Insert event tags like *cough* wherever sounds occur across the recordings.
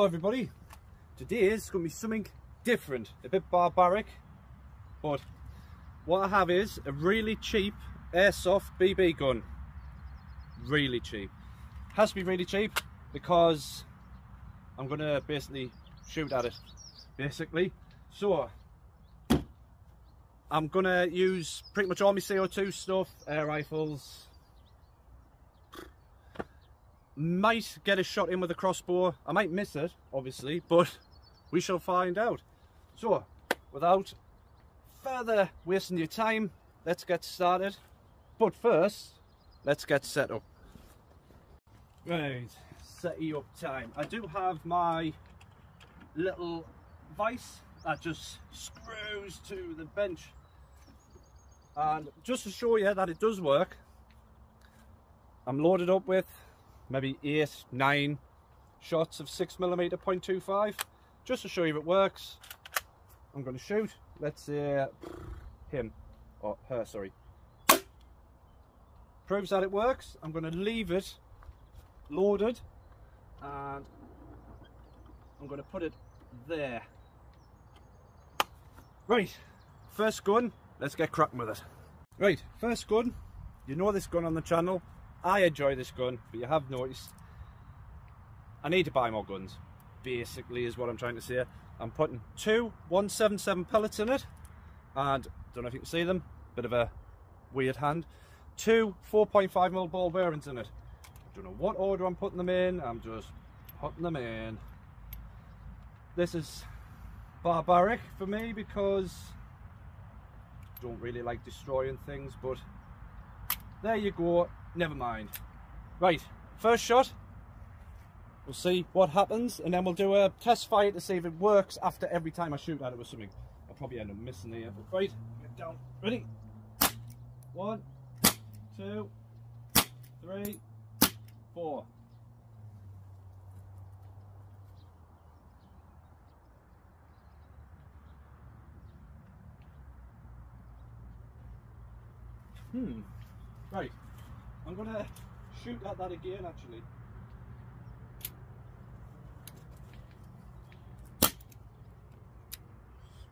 Hello everybody. Today is going to be something different, a bit barbaric, but what I have is a really cheap airsoft BB gun. Really cheap. Has to be really cheap because I'm going to basically shoot at it, basically. So, I'm going to use pretty much all my CO2 stuff, air rifles, might get a shot in with a crossbow. I might miss it, obviously, but we shall find out. So, without further wasting your time, let's get started. But first, let's get set up. Right, set you up time. I do have my little vice that just screws to the bench. And just to show you that it does work, I'm loaded up with maybe eight, nine shots of six millimeter 0.25, just to show you it works. I'm going to shoot. Let's say uh, him or her. Sorry. Proves that it works. I'm going to leave it loaded, and I'm going to put it there. Right, first gun. Let's get cracking with it. Right, first gun. You know this gun on the channel. I enjoy this gun, but you have noticed I need to buy more guns, basically is what I'm trying to say. I'm putting two 177 pellets in it, and don't know if you can see them, bit of a weird hand. Two 4.5mm ball bearings in it. Don't know what order I'm putting them in, I'm just putting them in. This is barbaric for me because I don't really like destroying things, but there you go never mind. Right, first shot. We'll see what happens and then we'll do a test fire to see if it works after every time I shoot at it with something. I'll probably end up missing the but right, get down. Ready? One, two, three, four. Hmm. Right. I'm gonna shoot at that again actually.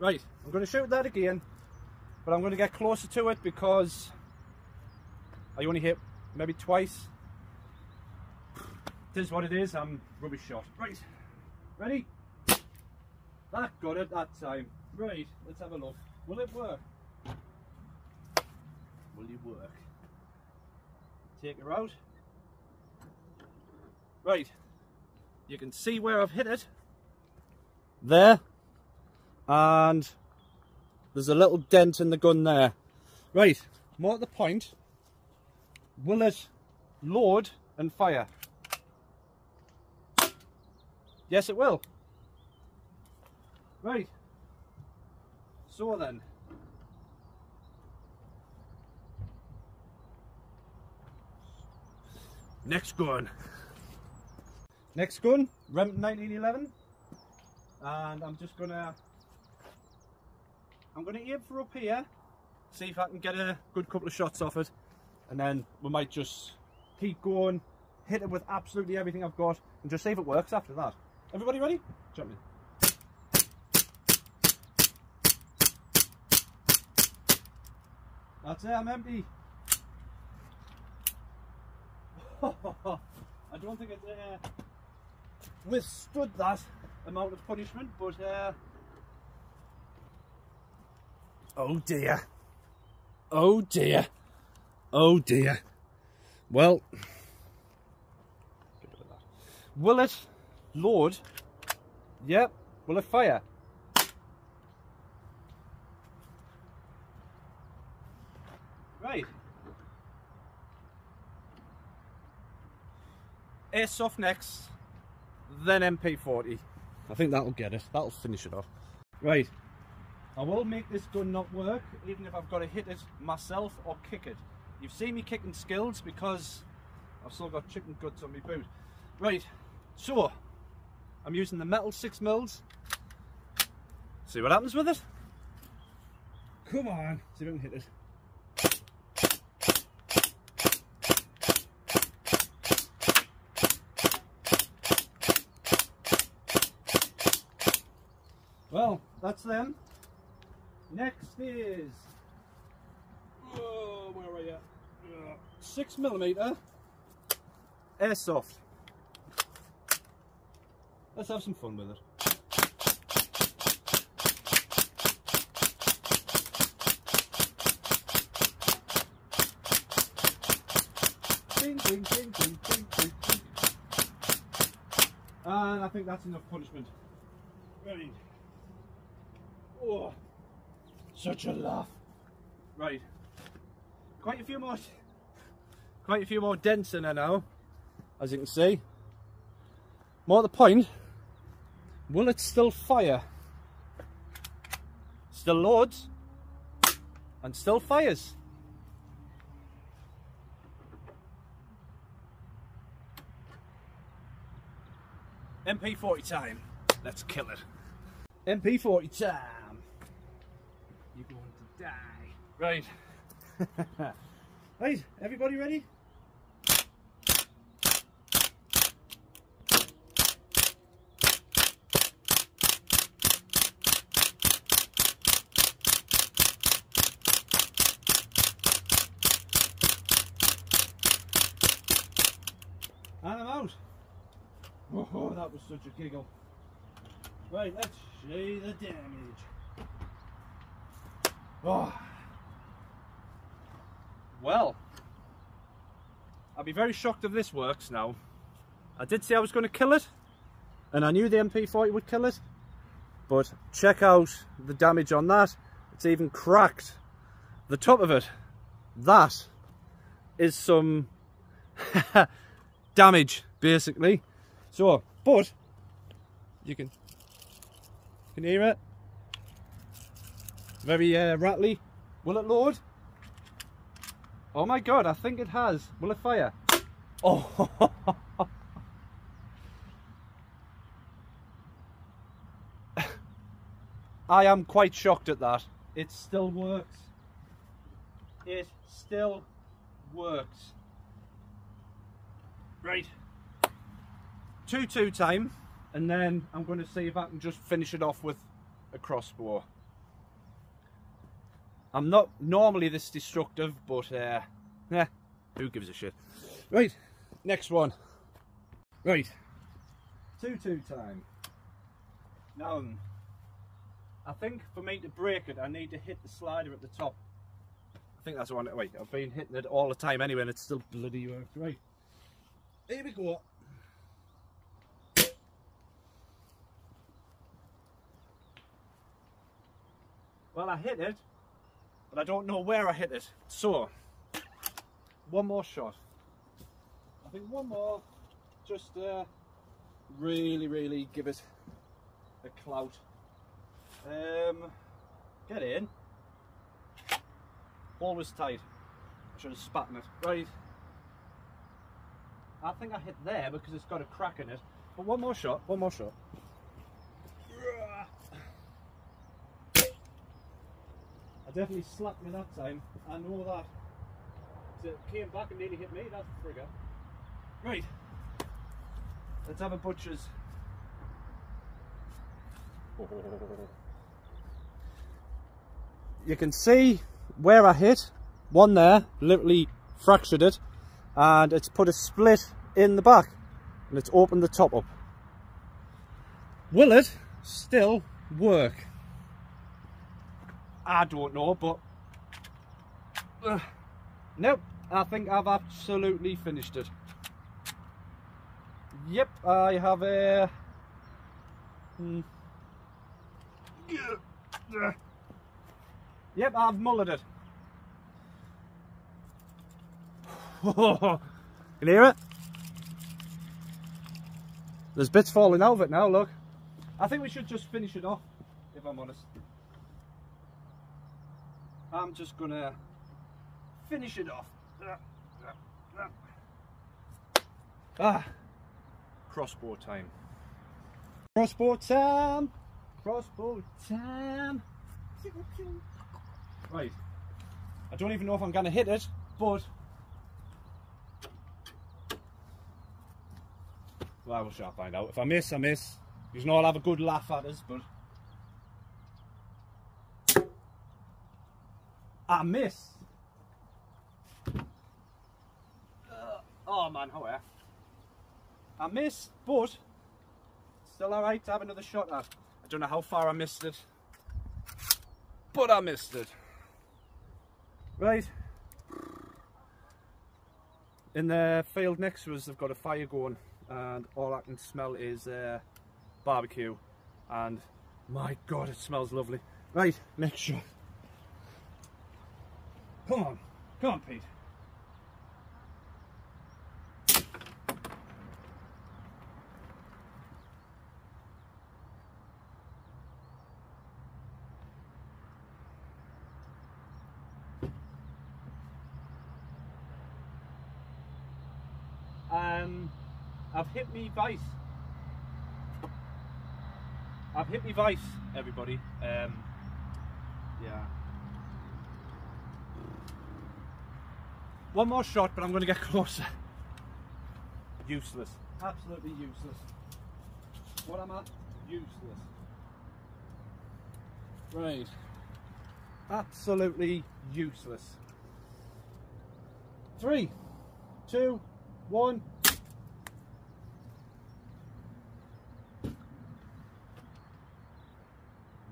Right, I'm to shoot that again, but I'm to get closer to it because I only hit maybe twice. This is what it is, I'm rubbish shot. Right, ready? That got it that time. Right, let's have a look. Will it work? Will it work? Take her out. Right, you can see where I've hit it. There. And there's a little dent in the gun there. Right, more at the point. Will it load and fire? Yes, it will. Right. So then, Next gun. Next gun, Remington 1911. And I'm just gonna, I'm gonna aim for up here, see if I can get a good couple of shots off it. And then we might just keep going, hit it with absolutely everything I've got, and just see if it works after that. Everybody ready? Jump in. That's it, I'm empty. *laughs* I don't think it uh, withstood that amount of punishment, but uh, oh dear, oh dear, oh dear. Well, will it load? Yep. Will it fire? Right. Airsoft next, then MP40. I think that'll get it. That'll finish it off. Right. I will make this gun not work, even if I've got to hit it myself or kick it. You've seen me kicking skills because I've still got chicken guts on my boot. Right, so I'm using the metal 6 mils. See what happens with it? Come on, see if I can hit it. That's them. Next is, oh, where are you? Uh, six millimeter airsoft. Let's have some fun with it. Ding, ding, ding, ding, ding, ding, ding. And I think that's enough punishment. Right. Oh, such a laugh. Right. Quite a few more, quite a few more dents in there now, as you can see. More to the point, will it still fire? Still loads, and still fires. MP40 time. Let's kill it. MP40 time. You're going to die. Right. *laughs* right, everybody ready? And I'm out. Uh-huh. Oh, that was such a giggle. Right, let's see the damage. Oh. Well, I'll be very shocked if this works now. I did say I was going to kill it, and I knew the MP40 would kill it, but check out the damage on that. It's even cracked the top of it. That is some *laughs* damage, basically. So, but you can can hear it. Very uh, rattly. Will it load? Oh my god, I think it has. Will it fire? Oh. *laughs* I am quite shocked at that. It still works. It still works. Right. 2-2 time and then I'm going to see if I can just finish it off with a crossbow. I'm not normally this destructive, but uh, yeah, who gives a shit? Right, next one. Right, 2-2 time. Now, I think for me to break it, I need to hit the slider at the top. I think that's the one. Wait, I've been hitting it all the time anyway, and it's still bloody worked. Right, here we go. Well, I hit it, but I don't know where I hit it. So, one more shot. I think one more, just uh, really, really give it a clout. Um, get in. Ball was tight. I should have spat in it. Right. I think I hit there because it's got a crack in it. But one more shot, one more shot. I definitely slapped me that time. I know that. So it came back and nearly hit me, that's the trigger. Right. Let's have a butcher's. You can see where I hit. One there, literally fractured it. And it's put a split in the back. And it's opened the top up. Will it still work? I don't know, but uh, nope, I think I've absolutely finished it. Yep, I have a. Hmm. Yep, I've mullered it. *laughs* Can you hear it? There's bits falling out of it now, look. I think we should just finish it off, if I'm honest. I'm just gonna finish it off. Ah, crossbow time. Crossbow time. Crossbow time. Right. I don't even know if I'm gonna hit it, but well, we shall find out. If I miss, I miss. You know, I'll have a good laugh at us, but I miss. Uh, oh man, how are I missed, but still alright to have another shot at. I don't know how far I missed it, but I missed it. Right. In the field next to us, they've got a fire going, and all I can smell is uh, barbecue. And my god, it smells lovely. Right, next shot. Come on, come on, Pete. Um, I've hit me vice. I've hit me vice, everybody. Um, yeah. One more shot, but I'm going to get *laughs* closer. Useless. Absolutely useless. What am I? Useless. Right. Absolutely useless. Three, two, one.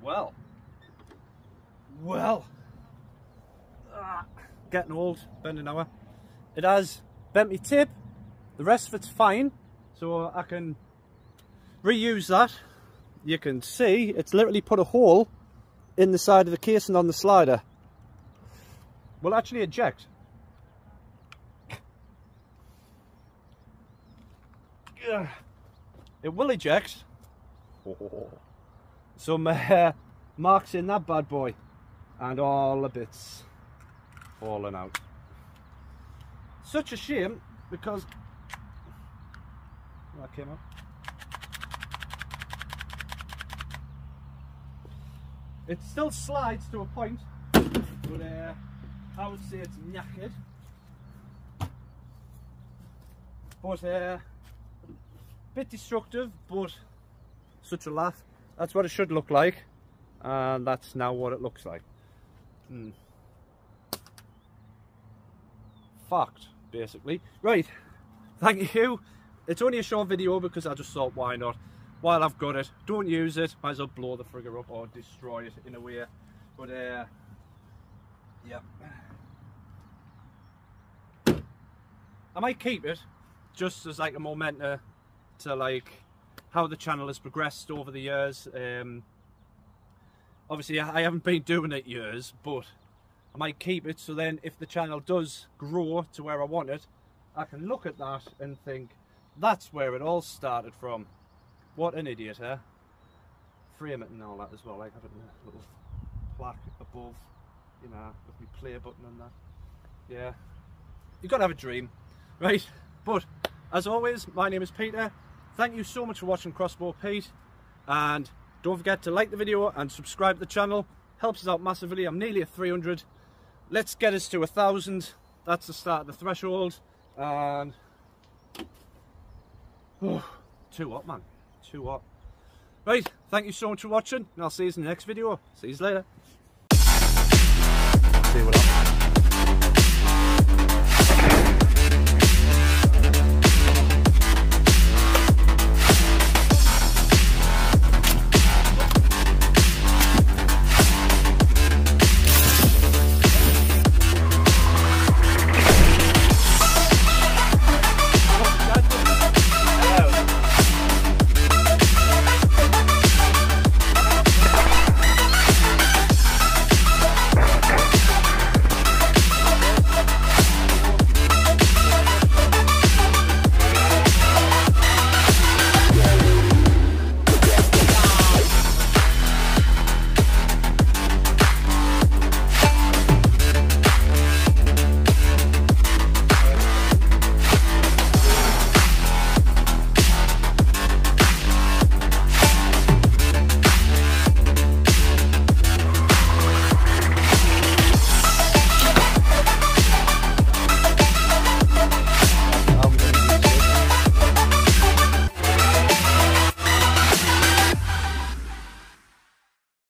Well. Well. Getting old, been an hour. It has bent me tip. The rest of it's fine. So I can reuse that. You can see it's literally put a hole in the side of the casing on the slider. Will actually eject. *coughs* It will eject. *laughs* Some uh, marks in that bad boy. And all the bits falling out. Such a shame because that came up. It still slides to a point, but uh, I would say it's knackered. But uh, bit destructive, but such a laugh. That's what it should look like, and that's now what it looks like. Hmm. Fact, basically. Right, thank you. It's only a short video because I just thought, why not? While I've got it, don't use it. Might as well blow the frigger up or destroy it in a way. But, uh, yeah. I might keep it just as like a memento to like how the channel has progressed over the years. Um, obviously, I haven't been doing it years, but I might keep it so then if the channel does grow to where I want it, I can look at that and think, that's where it all started from. What an idiot, huh? Frame it and all that as well, like having a little plaque above, you know, with my play button and that. Yeah, you've got to have a dream, right? But as always, my name is Peter. Thank you so much for watching Crossbow Pete. And don't forget to like the video and subscribe to the channel. Helps us out massively. I'm nearly at 300. Let's get us to a thousand. That's the start of the threshold. And oh, too hot, man. Too hot. Right, thank you so much for watching, and I'll see you in the next video. See you later. See